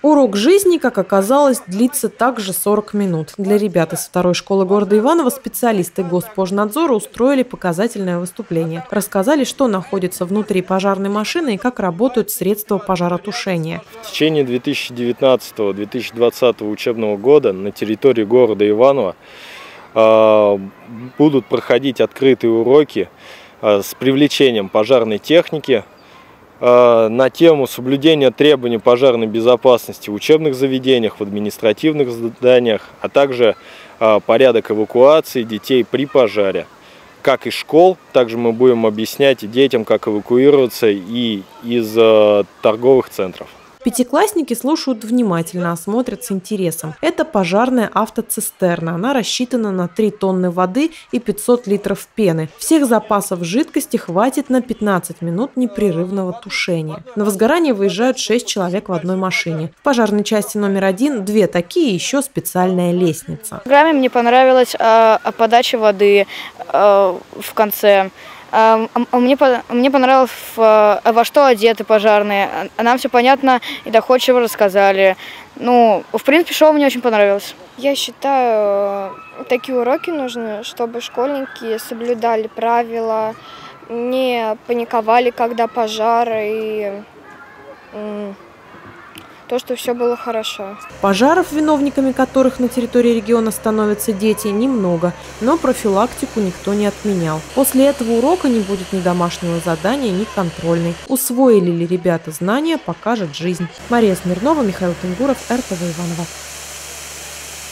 Урок жизни, как оказалось, длится также 40 минут. Для ребят из второй школы города Иваново специалисты Госпожнадзора устроили показательное выступление. Рассказали, что находится внутри пожарной машины и как работают средства пожаротушения. В течение 2019-2020 учебного года на территории города Иваново э, будут проходить открытые уроки э, с привлечением пожарной техники, на тему соблюдения требований пожарной безопасности в учебных заведениях, в административных зданиях, а также э, порядок эвакуации детей при пожаре. Как из школ, также мы будем объяснять детям, как эвакуироваться и из э, торговых центров. Пятиклассники слушают внимательно, осмотрят с интересом. Это пожарная автоцистерна. Она рассчитана на 3 тонны воды и 500 литров пены. Всех запасов жидкости хватит на 15 минут непрерывного тушения. На возгорание выезжают 6 человек в одной машине. В пожарной части номер один две такие, еще специальная лестница. В программе мне понравилась э, подача воды э, в конце. А мне, мне понравилось, во что одеты пожарные. Нам все понятно и доходчиво рассказали. Ну, в принципе, шоу мне очень понравилось. Я считаю, такие уроки нужны, чтобы школьники соблюдали правила, не паниковали, когда пожар и то, что все было хорошо. Пожаров, виновниками которых на территории региона становятся дети, немного, но профилактику никто не отменял. После этого урока не будет ни домашнего задания, ни контрольной. Усвоили ли ребята знания, покажет жизнь. Мария Смирнова, Михаил Тенгуров, РТВ Иванова.